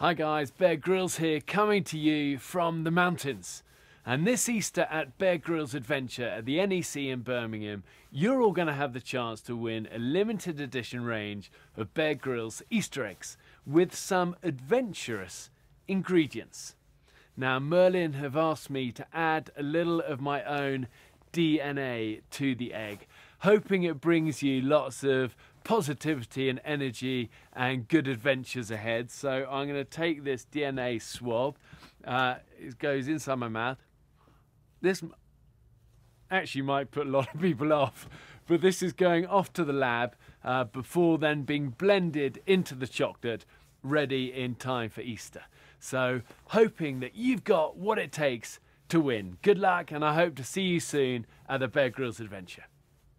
Hi guys, Bear Grylls here coming to you from the mountains. And this Easter at Bear Grylls Adventure at the NEC in Birmingham, you're all going to have the chance to win a limited edition range of Bear Grylls Easter eggs with some adventurous ingredients. Now Merlin have asked me to add a little of my own DNA to the egg, hoping it brings you lots of positivity and energy and good adventures ahead. So I'm going to take this DNA swab. Uh, it goes inside my mouth. This actually might put a lot of people off, but this is going off to the lab uh, before then being blended into the chocolate, ready in time for Easter. So hoping that you've got what it takes to win. Good luck, and I hope to see you soon at the Bear Grylls Adventure.